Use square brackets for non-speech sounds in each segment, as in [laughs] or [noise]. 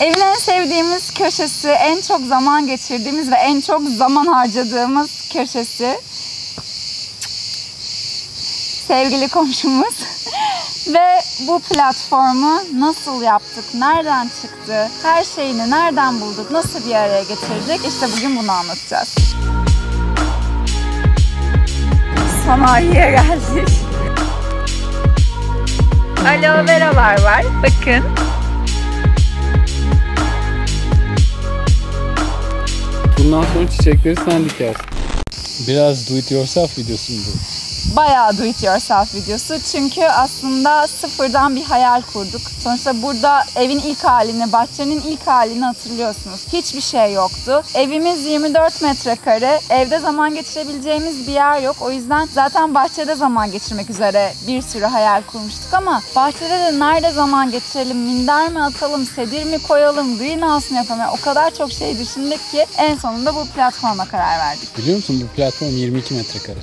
Evin en sevdiğimiz köşesi, en çok zaman geçirdiğimiz ve en çok zaman harcadığımız köşesi. Sevgili komşumuz. [laughs] ve bu platformu nasıl yaptık, nereden çıktı, her şeyini nereden bulduk, nasıl bir araya getirdik? İşte bugün bunu anlatacağız. Sanayiye geldik. Aloe veralar var. Bakın. Bundan sonra çiçekleri sen dikersin. Biraz do it yourself videosu bu? Bayağı do it yourself videosu. Çünkü aslında sıfırdan bir hayal kurduk. Sonuçta burada evin ilk halini, bahçenin ilk halini hatırlıyorsunuz. Hiçbir şey yoktu. Evimiz 24 metrekare. Evde zaman geçirebileceğimiz bir yer yok. O yüzden zaten bahçede zaman geçirmek üzere bir sürü hayal kurmuştuk ama bahçede de nerede zaman geçirelim, minder mi atalım, sedir mi koyalım, greenhouse mu yapalım. Yani o kadar çok şey düşündük ki en sonunda bu platforma karar verdik. Biliyor musun bu platform 22 metrekare.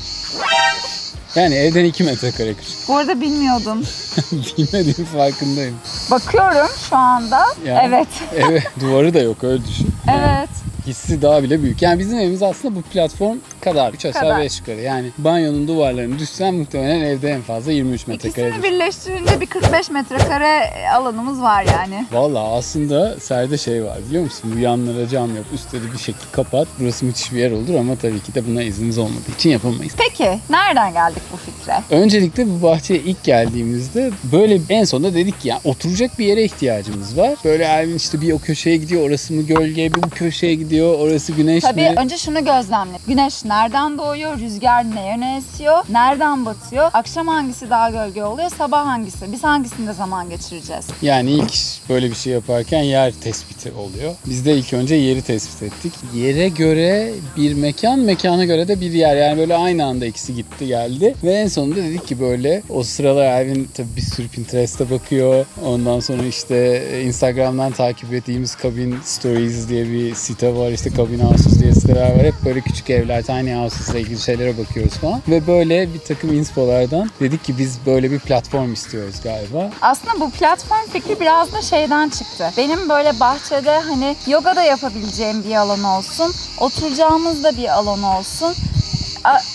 Yani evden 2 metrekare küçük. Bu arada bilmiyordum. [laughs] Bilmediğim farkındayım. Bakıyorum şu anda. Yani, evet. Evet duvarı da yok öyle düşün. Yani Evet. Hissi daha bile büyük. Yani bizim evimiz aslında bu platform kadar. 3 aşağı Kadar. 5 yukarı. Yani banyonun duvarlarını düşsen muhtemelen evde en fazla 23 İkisini metrekaredir. birleştirince bir 45 metrekare alanımız var yani. Valla aslında serde şey var biliyor musun? Bu yanlara cam yap, üstleri bir şekilde kapat. Burası müthiş bir yer olur ama tabii ki de buna iznimiz olmadığı için yapamayız. Peki nereden geldik bu fikre? Öncelikle bu bahçeye ilk geldiğimizde böyle en sonunda dedik ki yani oturacak bir yere ihtiyacımız var. Böyle Ervin işte bir o köşeye gidiyor, orası mı gölge, bir bu köşeye gidiyor, orası güneş Tabii mi? önce şunu gözlemle. Güneş nereden doğuyor? Rüzgar ne yöne esiyor? Nereden batıyor? Akşam hangisi daha gölge oluyor? Sabah hangisi? Biz hangisinde zaman geçireceğiz? Yani ilk böyle bir şey yaparken yer tespiti oluyor. Biz de ilk önce yeri tespit ettik. Yere göre bir mekan, mekana göre de bir yer. Yani böyle aynı anda ikisi gitti geldi. Ve en sonunda dedik ki böyle o sıralar Ervin tabii bir sürü Pinterest'e bakıyor. Ondan sonra işte Instagram'dan takip ettiğimiz Cabin Stories diye bir site var. İşte Cabin Houses diye siteler var. Hep böyle küçük evler, tiny houses ile ilgili şeylere bakıyoruz falan. Ve böyle bir takım inspolardan dedik ki biz böyle bir platform istiyoruz galiba. Aslında bu platform fikri biraz da şeyden çıktı. Benim böyle bahçede hani yoga da yapabileceğim bir alan olsun, oturacağımız da bir alan olsun,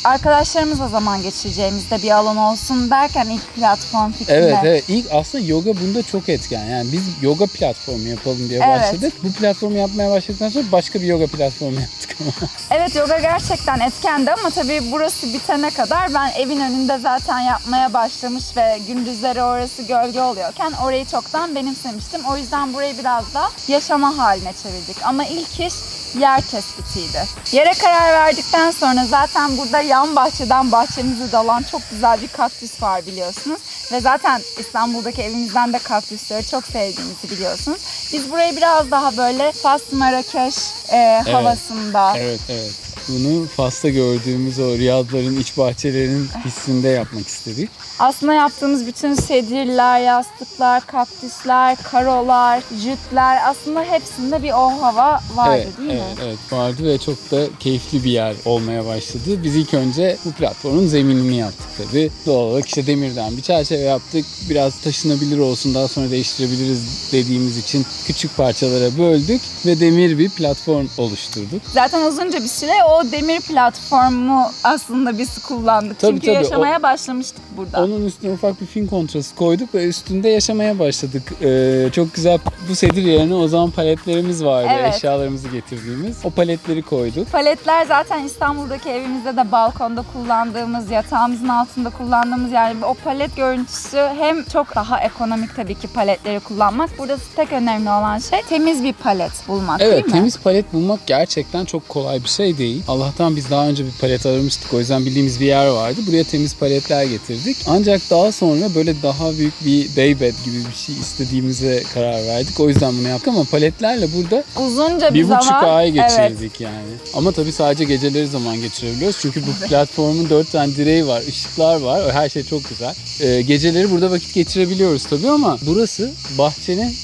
arkadaşlarımızla zaman geçireceğimiz de bir alan olsun derken ilk platform fikrine. Evet evet ilk aslında yoga bunda çok etken. Yani biz yoga platformu yapalım diye Evet. başladık. Bu platformu yapmaya başladıktan sonra başka bir yoga platformu yaptık ama. Evet yoga gerçekten etkendi ama tabii burası bitene kadar ben evin önünde zaten yapmaya başlamış ve gündüzleri orası gölge oluyorken orayı çoktan benimsemiştim. O yüzden burayı biraz da yaşama haline çevirdik. Ama ilk iş yer tespitiydi. Yere karar verdikten sonra zaten burada yan bahçeden bahçemizi dalan çok güzel bir kaktüs var biliyorsunuz. Ve zaten İstanbul'daki evimizden de kaktüsleri çok sevdiğimizi biliyorsunuz. Biz burayı biraz daha böyle Fas Marrakeş e, havasında evet evet. Bunu Fas'ta gördüğümüz o riyadların iç bahçelerinin hissinde yapmak istedik. Aslında yaptığımız bütün sedirler, yastıklar, kaktüsler, karolar, jütler aslında hepsinde bir o hava vardı evet, değil evet, mi? evet vardı ve çok da keyifli bir yer olmaya başladı. Biz ilk önce bu platformun zeminini yaptık tabii. Doğal olarak işte demirden bir çerçeve yaptık. Biraz taşınabilir olsun daha sonra değiştirebiliriz dediğimiz için küçük parçalara böldük ve demir bir platform oluşturduk. Zaten uzunca bir süre o demir platformu aslında biz kullandık. Tabii, Çünkü tabii, yaşamaya başlamıştık burada. Onun üstüne ufak bir fin kontrası koyduk ve üstünde yaşamaya başladık. Ee, çok güzel bu sedir yerine o zaman paletlerimiz vardı Evet. eşyalarımızı getirdiğimiz. O paletleri koyduk. Paletler zaten İstanbul'daki evimizde de balkonda kullandığımız, yatağımızın altında kullandığımız yani o palet görüntüsü hem çok daha ekonomik tabii ki paletleri kullanmak. Burada tek önemli olan şey temiz bir palet bulmak değil Evet mi? temiz palet bulmak gerçekten çok kolay bir şey değil. Allah'tan biz daha önce bir palet aramıştık o yüzden bildiğimiz bir yer vardı. Buraya temiz paletler getirdik. Ancak daha sonra böyle daha büyük bir daybed gibi bir şey istediğimize karar verdik. O yüzden bunu yaptık ama paletlerle burada Uzunca bir, bir buçuk zaman. ay Evet. geçirdik yani. Ama tabii sadece geceleri zaman geçirebiliyoruz. Çünkü bu platformun dört tane direği var, ışıklar var. Her şey çok güzel. Ee, geceleri burada vakit geçirebiliyoruz tabii ama burası bahçenin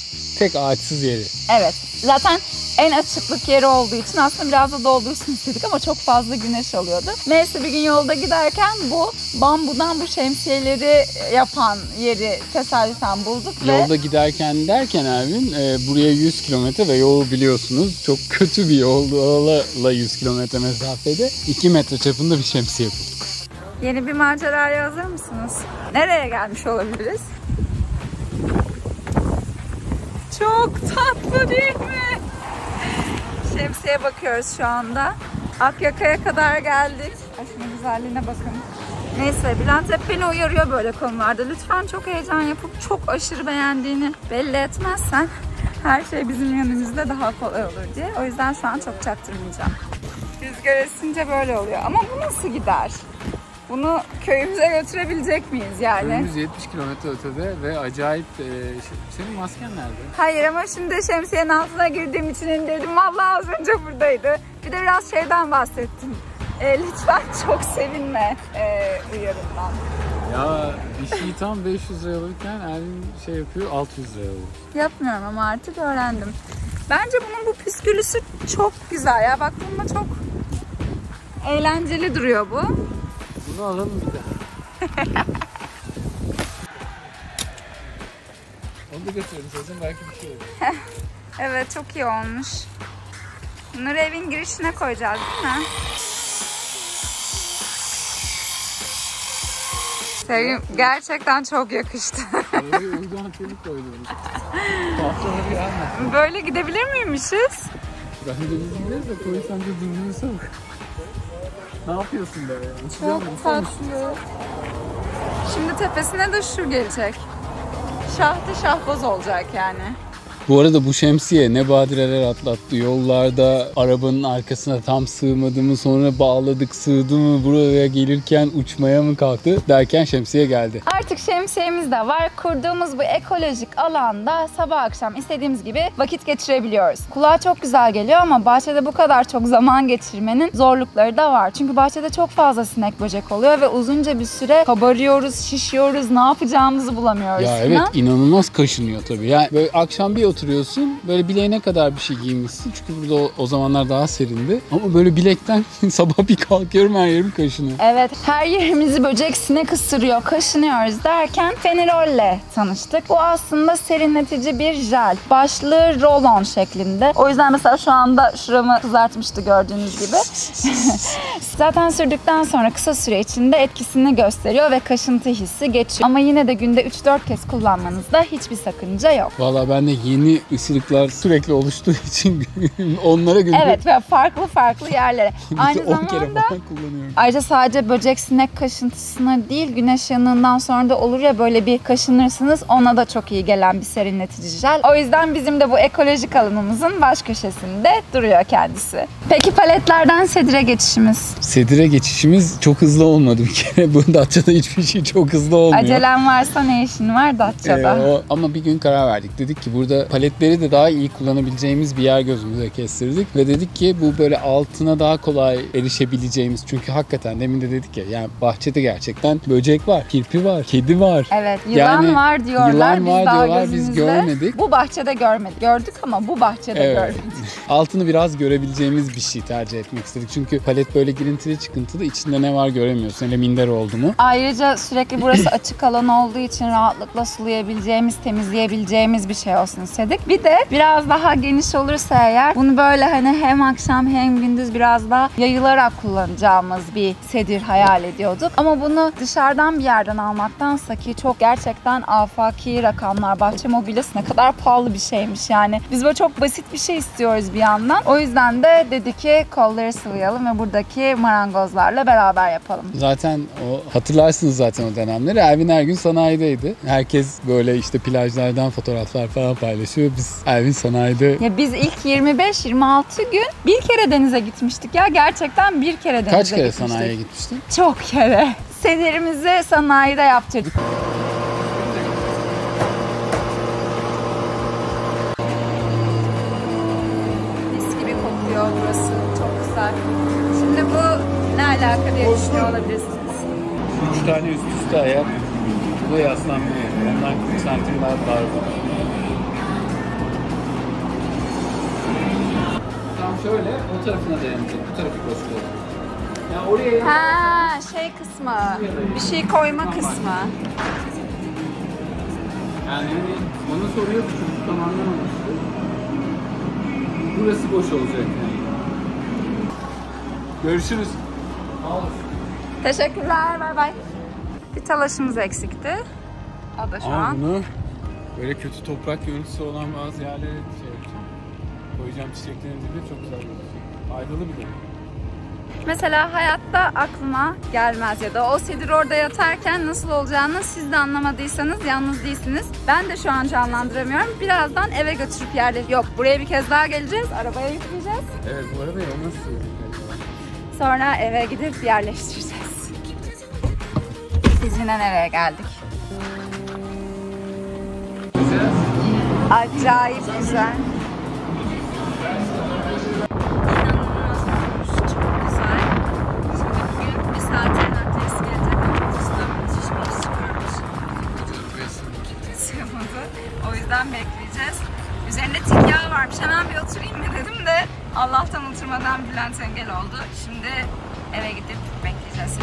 tek ağaçsız yeri. Evet. Zaten en açıklık yeri olduğu için aslında biraz da doldursun istedik ama çok fazla güneş alıyordu. Neyse bir gün yolda giderken bu bambudan bu şemsiyeleri yapan yeri tesadüfen bulduk ve Yolda giderken derken Ervin e, buraya 100 kilometre ve yolu biliyorsunuz çok kötü bir yolla 100 kilometre mesafede 2 metre çapında bir şemsiye bulduk. yeni bir maceraya hazır mısınız? Nereye gelmiş olabiliriz? Çok tatlı değil mi? Şemsiye bakıyoruz şu anda. Akyaka'ya kadar geldik. Ay güzelliğine bakın. Neyse Bülent hep beni uyarıyor böyle konularda. Lütfen çok heyecan yapıp çok aşırı beğendiğini belli etmezsen her şey bizim yanımızda daha kolay olur diye. O yüzden şu an çok çaktırmayacağım. Rüzgar esince böyle oluyor. Ama bu nasıl gider? Bunu köyümüze götürebilecek miyiz yani? Önümüz 70 kilometre ötede ve acayip e, şey- senin masken nerede? Hayır ama şimdi şemsiyenin altına girdiğim için indirdim. Vallahi az önce buradaydı. Bir de biraz şeyden bahsettim. E, lütfen [laughs] çok sevinme e, uyarımdan. Ya bir şey tam 500 lira alırken Ervin şey yapıyor 600 lira alıyor. Yapmıyorum ama artık öğrendim. Bence bunun bu püsküllüsü çok güzel ya. Baktığımda çok eğlenceli duruyor bu. Bunu alalım bir daha. [laughs] Onu da götürelim sözüm belki bir şey olur. [laughs] Evet çok iyi olmuş. Bunları evin girişine koyacağız değil mi? Sevgilim gerçekten çok yakıştı. Uygun koydum. Böyle gidebilir miymişiz? Ben de bizim gideriz de amca durdurursa bak. Ne yapıyorsun be? Uçacağım? Çok tatlı. Şimdi tepesine de şu gelecek. Şahtı şahbaz olacak yani. Bu arada bu şemsiye ne badireler atlattı. Yollarda arabanın arkasına tam sığmadı mı sonra bağladık sığdı mı buraya gelirken uçmaya mı kalktı derken şemsiye geldi. Artık şemsiyemiz de var. Kurduğumuz bu ekolojik alanda sabah akşam istediğimiz gibi vakit geçirebiliyoruz. Kulağa çok güzel geliyor ama bahçede bu kadar çok zaman geçirmenin zorlukları da var. Çünkü bahçede çok fazla sinek böcek oluyor ve uzunca bir süre kabarıyoruz, şişiyoruz, ne yapacağımızı bulamıyoruz. Ya evet inanılmaz kaşınıyor tabii. Yani böyle akşam bir oturuyorsun böyle bileğine kadar bir şey giymişsin. Çünkü burada o, o zamanlar daha serindi. Ama böyle bilekten [laughs] sabah bir kalkıyorum her yerim kaşınıyor. Evet, her yerimizi böcek sinek ısırıyor, kaşınıyoruz derken fenirolle tanıştık. Bu aslında serinletici bir jel. Başlığı roll-on şeklinde. O yüzden mesela şu anda şuramı kızartmıştı gördüğünüz gibi. [laughs] Zaten sürdükten sonra kısa süre içinde etkisini gösteriyor ve kaşıntı hissi geçiyor. Ama yine de günde 3-4 kez kullanmanızda hiçbir sakınca yok. Valla bende yeni ısırıklar sürekli oluştuğu [laughs] için onlara günde Evet ve farklı farklı yerlere. [laughs] Aynı 10 kere zamanda. Ayrıca sadece böcek sinek kaşıntısına değil güneş yanığından sonra da olur ya böyle bir kaşınırsınız ona da çok iyi gelen bir serinletici jel. O yüzden bizim de bu ekolojik alanımızın baş köşesinde duruyor kendisi. Peki paletlerden sedire geçişimiz. Sedire geçişimiz çok hızlı olmadı bir kere. [laughs] Bu Datça'da hiçbir şey çok hızlı olmuyor. Acelen varsa ne işin var Datça'da? Ee, o- ama bir gün karar verdik. Dedik ki burada paletleri de daha iyi kullanabileceğimiz bir yer gözümüze kestirdik. Ve dedik ki bu böyle altına daha kolay erişebileceğimiz. Çünkü hakikaten demin de dedik ya yani bahçede gerçekten böcek var, kirpi var, kedi var. Evet yılan Yani var diyorlar. yılan biz var daha diyorlar, biz görmedik. Bu bahçede görmedik. Gördük ama bu bahçede Evet. görmedik. [laughs] Altını biraz görebileceğimiz bir şey tercih etmek istedik. Çünkü palet böyle girintili çıkıntılı içinde ne var göremiyorsun. Hele minder oldu mu? Ayrıca sürekli burası [clears throat] açık alan olduğu için rahatlıkla sulayabileceğimiz, temizleyebileceğimiz bir şey olsun istedik. Bir de biraz daha geniş olursa eğer bunu böyle hani hem akşam hem gündüz biraz daha yayılarak kullanacağımız bir sedir hayal ediyorduk. Ama bunu dışarıdan bir yerden almaktansa ki çok gerçekten afaki rakamlar. Bahçe mobilyası ne kadar pahalı bir şeymiş yani. Biz böyle çok basit bir şey istiyoruz bir yandan. O yüzden de dedi ki kolları sıvayalım ve buradaki marangozlarla beraber yapalım. Zaten o hatırlarsınız zaten o dönemleri. Ervin her gün sanayideydi. Herkes böyle işte plajlardan fotoğraflar falan paylaşıyor. Biz Ervin sanayide Ya biz ilk 25-26 gün bir kere denize gitmiştik ya. Gerçekten bir kere denize kaç kere gitmiştik. sanayiye gitmiştin? Çok kere. Sedirimizi sanayide yaptırdık. Mis gibi kokuyor burası. Çok güzel. Şimdi bu ne alaka diye düşünüyor olabilirsiniz. Üç tane üst üste ayak. Bu yaslanmıyor. Ondan 40 santim daha dar var. Şöyle o tarafına dayanacak. Bu tarafı boş kalacak. Yani oraya Ha şey kısmı. Bir şey koyma kısmı. Yani hani bana soruyordu çocuk tam anlamamıştı. Burası boş olacak yani. Görüşürüz. Teşekkürler. Bay bay. Bir talaşımız eksikti. O da şu Ama an. bunu böyle kötü toprak görüntüsü olan bazı yerlere şey yapacağım. Koyacağım çiçeklerin dibine çok güzel gözüküyor. Faydalı bir de. Mesela hayatta aklıma gelmez ya da o sedir orada yatarken nasıl olacağını siz de anlamadıysanız yalnız değilsiniz. Ben de şu an canlandıramıyorum. Birazdan eve götürüp yerler. Yok buraya bir kez daha geleceğiz. Arabaya yükleyeceğiz. Evet bu arada yol nasıl? Sonra eve gidip yerleştireceğiz. Biz yine nereye geldik? Acayip güzel. Sığmadı. O yüzden bekleyeceğiz. Üzerinde tik yağı varmış. Hemen bir oturayım mı dedim de Allah'tan oturmadan Bülent engel oldu. Şimdi eve gidip bekleyeceğiz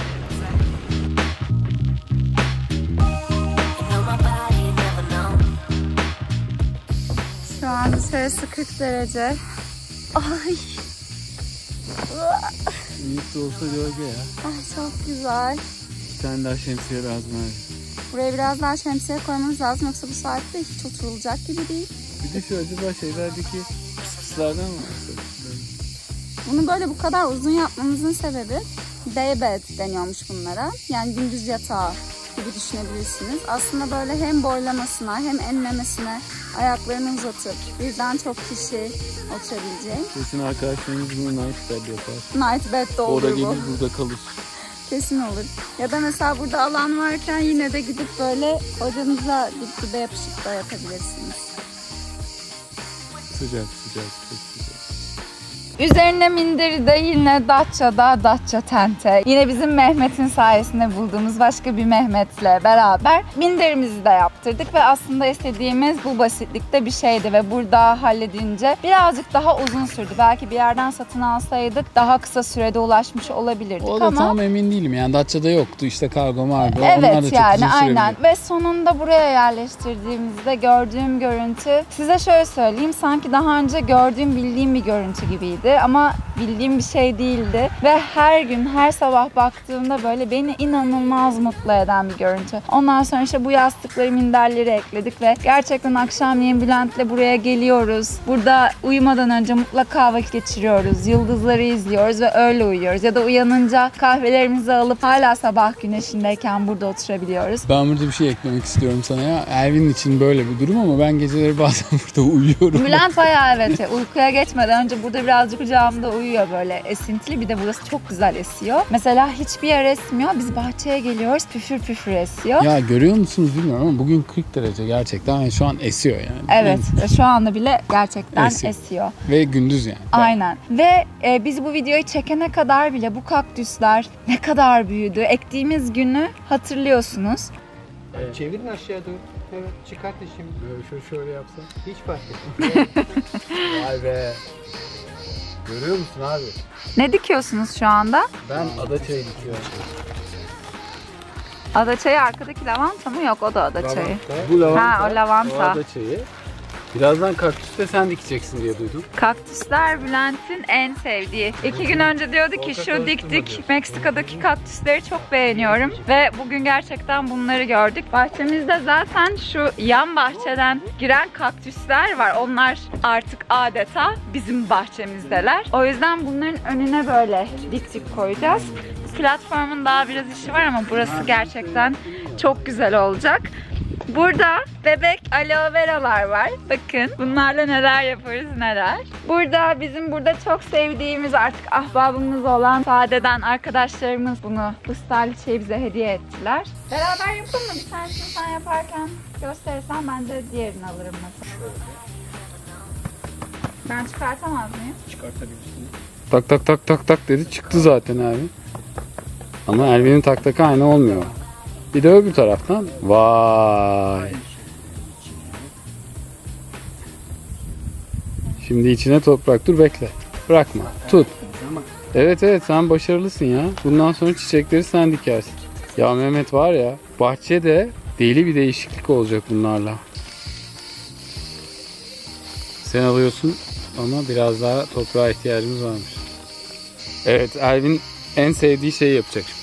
know. Şu an dışarısı 40 derece. Ay, Minik de olsa gölge ya. ay çok güzel. Bir tane daha şemsiye lazım abi. Buraya biraz daha şemsiye koymamız lazım yoksa bu saatte hiç oturulacak gibi değil. Bir de şu acaba şeylerdeki pıs pıslardan mı? Bunu böyle bu kadar uzun yapmamızın sebebi daybed deniyormuş bunlara. Yani gündüz yatağı gibi düşünebilirsiniz. Aslında böyle hem boylamasına hem enlemesine ayaklarını uzatıp birden çok kişi oturabileceği. Kesin arkadaşlarımız bunu night bed yapar. Night bed de olur gelir bu. burada kalır. Kesin olur. Ya da mesela burada alan varken yine de gidip böyle odanıza dip dibe yapışıp da yapabilirsiniz. Sıcak sıcak çok. Üzerine minderi de yine Datça'da Datça Tente. Yine bizim Mehmet'in sayesinde bulduğumuz başka bir Mehmet'le beraber minderimizi de yaptırdık ve aslında istediğimiz bu basitlikte bir şeydi ve burada halledince birazcık daha uzun sürdü. Belki bir yerden satın alsaydık daha kısa sürede ulaşmış olabilirdik O da ama tam emin değilim yani Datça'da yoktu işte kargo margo. Onlar da Evet çok yani uzun aynen ve sonunda buraya yerleştirdiğimizde gördüğüm görüntü size şöyle söyleyeyim sanki daha önce gördüğüm bildiğim bir görüntü gibiydi ama bildiğim bir şey değildi ve her gün her sabah baktığımda böyle beni inanılmaz mutlu eden bir görüntü. Ondan sonra işte bu yastıkları minderleri ekledik ve gerçekten akşamleyin Bülent'le buraya geliyoruz. Burada uyumadan önce mutlaka vakit geçiriyoruz. Yıldızları izliyoruz ve öyle uyuyoruz. Ya da uyanınca kahvelerimizi alıp hala sabah güneşindeyken burada oturabiliyoruz. Ben burada bir şey eklemek istiyorum sana ya. Ervin'in için böyle bir durum ama ben geceleri [laughs] bazen burada uyuyorum. Bülent bayağı evet uykuya geçmeden önce burada birazcık kucağımda uyuyor böyle esintili. Bir de burası çok güzel esiyor. Mesela hiçbir yer esmiyor. Biz bahçeye geliyoruz püfür püfür esiyor. Ya görüyor musunuz bilmiyorum ama bugün 40 derece gerçekten yani şu an esiyor yani. Evet ve şu anda bile gerçekten Esiyor. esiyor. Ve gündüz yani. Aynen. Ve e, biz bu videoyu çekene kadar bile bu kaktüsler ne kadar büyüdü. Ektiğimiz günü hatırlıyorsunuz. Çevirin aşağı doğru. Evet çıkartın şimdi. Şöyle, şöyle yapsam. Hiç fark etmez. [laughs] Vay be. Görüyor musun abi? Ne dikiyorsunuz şu anda? Ben ada çayı dikiyorum. Adaçayı arkadaki lavanta mı? Yok o da adaçayı. Bu lavanta. Ha o lavanta. O da çayı. Birazdan kaktüs de sen dikeceksin diye duydum. Kaktüsler Bülent'in en sevdiği. İki gün önce diyordu ki şu dik dik Meksika'daki kaktüsleri çok beğeniyorum. Ve bugün gerçekten bunları gördük. Bahçemizde zaten şu yan bahçeden giren kaktüsler var. Onlar artık adeta bizim bahçemizdeler. O yüzden bunların önüne böyle dik dik koyacağız. Platformun daha biraz işi var ama burası gerçekten çok güzel olacak. Burada bebek aloe veralar var. Bakın bunlarla neler yaparız neler. Burada bizim burada çok sevdiğimiz artık ahbabımız olan Sade'den arkadaşlarımız bunu bu şeyi bize hediye ettiler. Beraber yapalım mı? Bir tanesini sen yaparken gösterirsen ben de diğerini alırım mesela. Ben çıkartamaz mıyım? Çıkartabilirsin. Tak tak tak tak tak dedi çıktı zaten abi. Ama Ervin'in tak takı aynı olmuyor. Bir de öbür taraftan. Vay. Şimdi içine toprak dur bekle. Bırakma. Tut. Evet evet sen başarılısın ya. Bundan sonra çiçekleri sen dikersin. Ya Mehmet var ya bahçede deli bir değişiklik olacak bunlarla. Sen alıyorsun ama biraz daha toprağa ihtiyacımız varmış. Evet Elvin en sevdiği şeyi yapacak.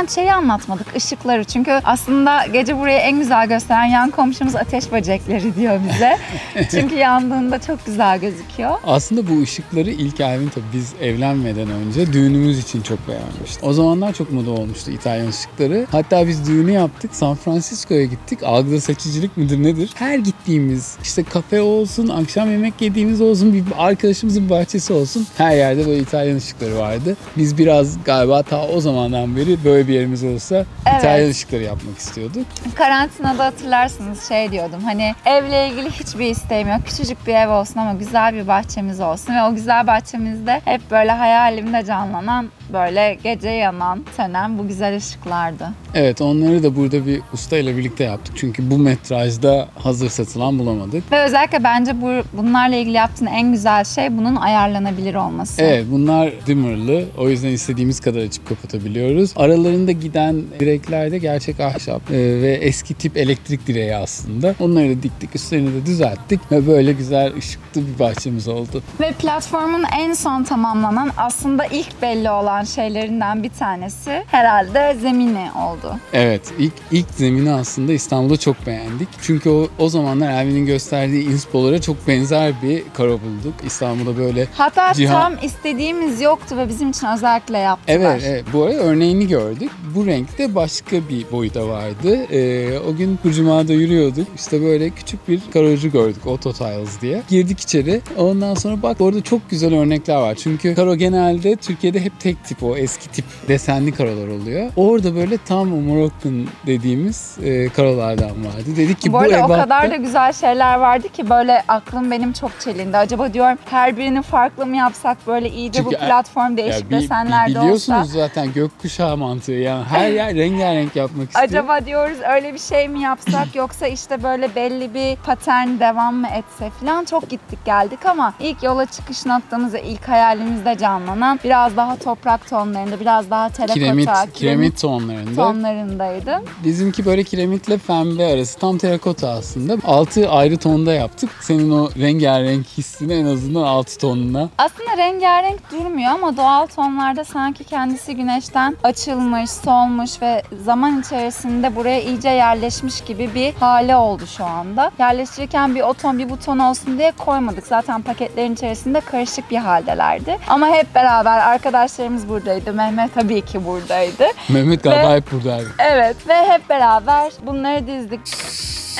Bülent şeyi anlatmadık ışıkları çünkü aslında gece burayı en güzel gösteren yan komşumuz ateş böcekleri diyor bize. [laughs] çünkü yandığında çok güzel gözüküyor. Aslında bu ışıkları ilk Elvin tabii biz evlenmeden önce düğünümüz için çok beğenmişti. O zamanlar çok moda olmuştu İtalyan ışıkları. Hatta biz düğünü yaptık. San Francisco'ya gittik. Algıda seçicilik midir nedir? Her gittiğimiz işte kafe olsun, akşam yemek yediğimiz olsun, bir arkadaşımızın bahçesi olsun. Her yerde böyle İtalyan ışıkları vardı. Biz biraz galiba ta o zamandan beri böyle bir yerimiz olsa Evet. İtalyan ışıkları yapmak istiyorduk. Karantinada hatırlarsınız şey diyordum hani evle ilgili hiçbir isteğim yok. Küçücük bir ev olsun ama güzel bir bahçemiz olsun ve o güzel bahçemizde hep böyle hayalimde canlanan böyle gece yanan sönen bu güzel ışıklardı. Evet onları da burada bir usta ile birlikte yaptık. Çünkü bu metrajda hazır satılan bulamadık. Ve özellikle bence bu bunlarla ilgili yaptığın en güzel şey bunun ayarlanabilir olması. Evet bunlar dimmerlı. O yüzden istediğimiz kadar açıp kapatabiliyoruz. Aralarında giden direkler de gerçek ahşap e, ve eski tip elektrik direği aslında. Onları da diktik, üstlerini de düzelttik ve böyle güzel ışıklı bir bahçemiz oldu. Ve platformun en son tamamlanan aslında ilk belli olan şeylerinden bir tanesi herhalde zemini oldu. Evet ilk ilk zemini aslında İstanbul'da çok beğendik. Çünkü o, o zamanlar Elvin'in gösterdiği inspolara çok benzer bir karo bulduk. İstanbul'da böyle Hatta Cihan- tam istediğimiz yoktu ve bizim için özellikle yaptılar. Evet, evet. Bu arada örneğini gördük. Bu renkte başka bir boyuta vardı. Ee, o gün Kurcuma'da yürüyorduk. İşte böyle küçük bir karocu gördük. Auto Tiles diye. Girdik içeri. Ondan sonra bak orada çok güzel örnekler var. Çünkü karo genelde Türkiye'de hep tek tip o eski tip desenli karolar oluyor. Orada böyle tam Moroccan dediğimiz e, karolardan vardı. Dedik ki bu bu, arada o ebatta... kadar da güzel şeyler vardı ki böyle aklım benim çok çelindi. Acaba diyorum her birini farklı mı yapsak böyle iyice bu Çünkü, e, platform Ya değişik bi- desenlerde biliyorsunuz olsa. zaten gökkuşağı mantığı yani her [laughs] yer rengarenk yapmak istiyor. Acaba diyoruz öyle bir şey mi yapsak [clears throat] yoksa işte böyle belli bir patern devam mı etse falan çok gittik geldik ama ilk yola çıkış noktamızda ilk hayalimizde canlanan biraz daha toprak tonlarında biraz daha terakota, kiremit, kiremit kiremit tonlarında. tonlarındaydı. Bizimki böyle kiremitle pembe arası tam terakota aslında. Altı ayrı tonda yaptık. Senin o rengarenk hissini en azından altı tonuna. Aslında rengarenk durmuyor ama doğal tonlarda sanki kendisi güneşten açılmış, solmuş ve zaman içerisinde buraya iyice yerleşmiş gibi bir hale oldu şu anda. Yerleştirirken bir o ton bir bu ton olsun diye koymadık. Zaten paketlerin içerisinde karışık bir haldelerdi. Ama hep beraber arkadaşlarımız buradaydı. Mehmet tabii ki buradaydı. Mehmet galiba hep buradaydı. Evet ve hep beraber bunları dizdik.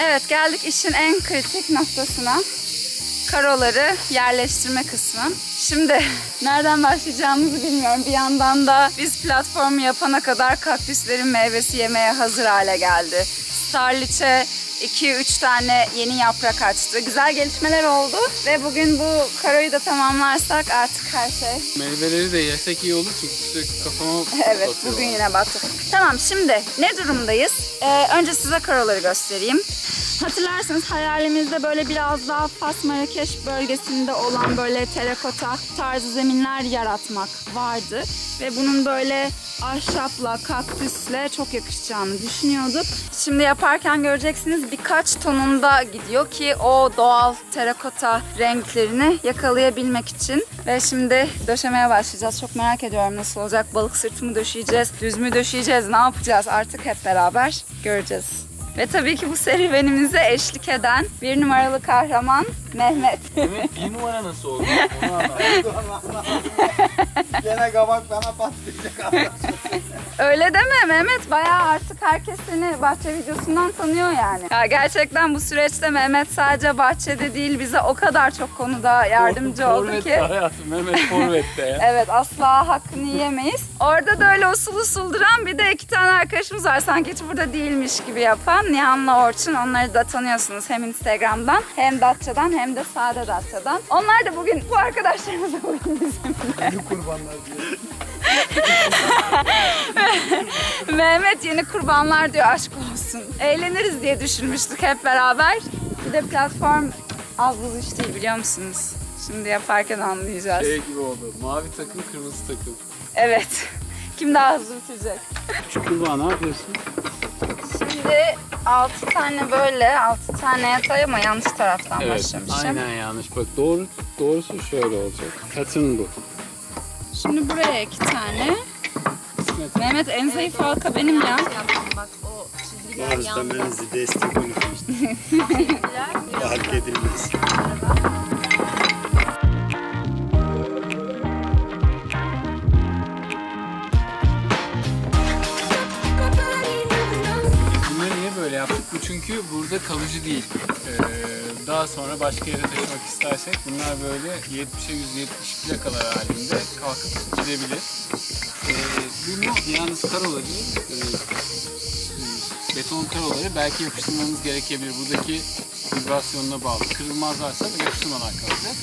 Evet geldik işin en kritik noktasına. Karoları yerleştirme kısmı. Şimdi [laughs] nereden başlayacağımızı bilmiyorum. Bir yandan da biz platformu yapana kadar kaktüslerin meyvesi yemeye hazır hale geldi. Starliç'e 2-3 tane yeni yaprak açtı. Güzel gelişmeler oldu ve bugün bu karoyu da tamamlarsak artık her şey Meyveleri de yesek iyi olur çünkü sürekli kafama [laughs] Evet batıyor. bugün yine battı. Tamam şimdi ne durumdayız? Ee, önce size karoları göstereyim. Hatırlarsınız hayalimizde böyle biraz daha Fas Marrakeş bölgesinde olan böyle terakota tarzı zeminler yaratmak vardı. Ve bunun böyle ahşapla, kaktüsle çok yakışacağını düşünüyorduk. Şimdi yaparken göreceksiniz birkaç tonunda gidiyor ki o doğal terakota renklerini yakalayabilmek için. Ve şimdi döşemeye başlayacağız. Çok merak ediyorum nasıl olacak. Balık sırtı mı döşeyeceğiz, düz mü döşeyeceğiz, ne yapacağız artık hep beraber göreceğiz. Ve tabii ki bu serüvenimize eşlik eden bir numaralı kahraman Mehmet. Evet bir numara nasıl oldu? [laughs] Onu. Gene kabak bana patlayacak. Öyle deme Mehmet. Bayağı artık herkes seni bahçe videosundan tanıyor yani. Ya gerçekten bu süreçte Mehmet sadece bahçede değil bize o kadar çok konuda yardımcı oldu ki. hayatım Mehmet Forvet'te ya. [laughs] Evet asla hakkını yiyemeyiz. Orada da öyle usul usul duran bir de iki tane arkadaşımız var. Sanki hiç burada değilmiş gibi yapan Nihan'la Orçun. Onları da tanıyorsunuz hem Instagram'dan hem Datça'dan hem de Sade Datça'dan. Onlar da bugün bu arkadaşlarımız da bugün bizimle. kurbanlar diyor. [laughs] Mehmet yeni kurbanlar diyor aşk olsun. Eğleniriz diye düşünmüştük hep beraber. Bir de platform az buz iş değil biliyor musunuz? Şimdi yaparken anlayacağız. Şey gibi oldu. Mavi takım, kırmızı takım. Evet. Kim daha hızlı bitirecek? Kurbağa ne yapıyorsun? Şimdi 6 tane böyle, 6 tane yatay ama yanlış taraftan Evet, başlamışım. aynen yanlış. Bak doğru doğrusu şöyle olacak. Pattern bu. Şimdi buraya 2 tane. Kısmet. Mehmet en zayıf halka benim ya. Doğrusu ben sizi destek konuşmuştum. [laughs] Fark edilmez. Kalıcı değil. Ee, daha sonra başka yere taşımak istersek bunlar böyle 70'e 170 plakalar halinde kalkıp gidebilir. Ee, bunu yalnız karoları, e, e, beton karoları belki yapıştırmamız gerekebilir. Buradaki vibrasyonuna bağlı. Kırılmazlarsa da yapıştırmadan kalacak.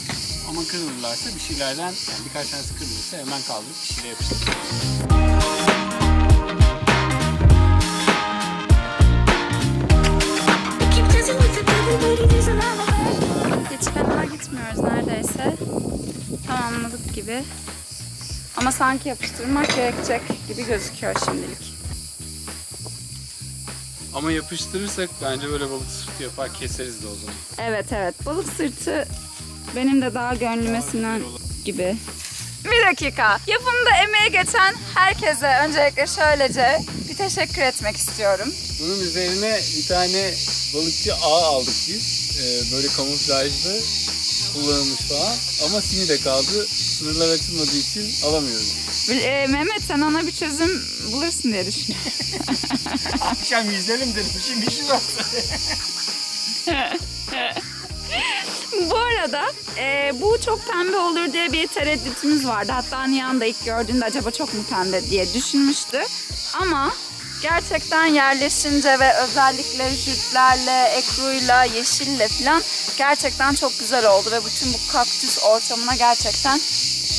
Ama kırılırlarsa bir şeylerden, yani birkaç tanesi kırılırsa hemen kaldırıp bir şeyle yapıştırırız. Fena gitmiyoruz neredeyse. Tamamladık gibi. Ama sanki yapıştırmak gerekecek gibi gözüküyor şimdilik. Ama yapıştırırsak bence böyle balık sırtı yapar keseriz de o zaman. Evet evet balık sırtı benim de daha gönlüme sinen gibi. Bir dakika. Yapımda emeği geçen herkese öncelikle şöylece bir teşekkür etmek istiyorum. Bunun üzerine bir tane balıkçı ağ aldık biz. Ee, böyle kamuflajlı kullanılmış falan. Ama sini de kaldı. Sınırlar açılmadığı için alamıyoruz. E, Mehmet sen ona bir çözüm bulursun diye düşünüyorum. [laughs] Akşam yüzelim dedim. Şimdi işim var. Bu arada e, bu çok pembe olur diye bir tereddütümüz vardı. Hatta Nihan da ilk gördüğünde acaba çok mu pembe diye düşünmüştü. Ama gerçekten yerleşince ve özellikle jütlerle, ekruyla, yeşille falan gerçekten çok güzel oldu. Ve bütün bu kaktüs ortamına gerçekten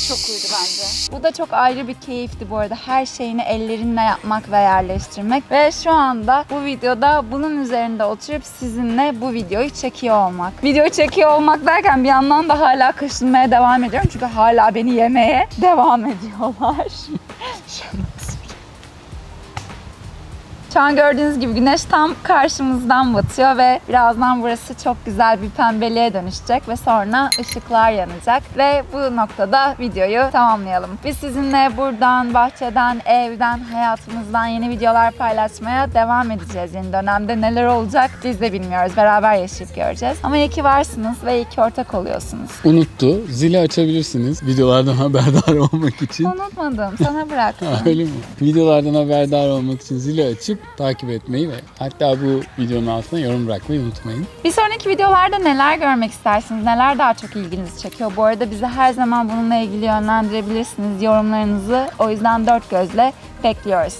çok uydu bence. Bu da çok ayrı bir keyifti bu arada. Her şeyini ellerinle yapmak ve yerleştirmek. Ve şu anda bu videoda bunun üzerinde oturup sizinle bu videoyu çekiyor olmak. Videoyu çekiyor olmak derken bir yandan da hala kaşınmaya devam ediyorum. Çünkü hala beni yemeye [laughs] devam ediyorlar. [laughs] Şu an gördüğünüz gibi güneş tam karşımızdan batıyor ve birazdan burası çok güzel bir pembeliğe dönüşecek ve sonra ışıklar yanacak ve bu noktada videoyu tamamlayalım. Biz sizinle buradan, bahçeden, evden, hayatımızdan yeni videolar paylaşmaya devam edeceğiz yeni dönemde. Neler olacak biz de bilmiyoruz. Beraber yaşayıp göreceğiz. Ama iyi ki varsınız ve iyi ki ortak oluyorsunuz. Unuttu. Zili açabilirsiniz videolardan haberdar [laughs] olmak için. Unutmadım. Sana bıraktım. [laughs] Öyle mi? Videolardan haberdar olmak için zili açıp takip etmeyi ve hatta bu videonun altına yorum bırakmayı unutmayın. Bir sonraki videolarda neler görmek istersiniz? Neler daha çok ilginizi çekiyor? Bu arada bizi her zaman bununla ilgili yönlendirebilirsiniz yorumlarınızı. O yüzden dört gözle bekliyoruz.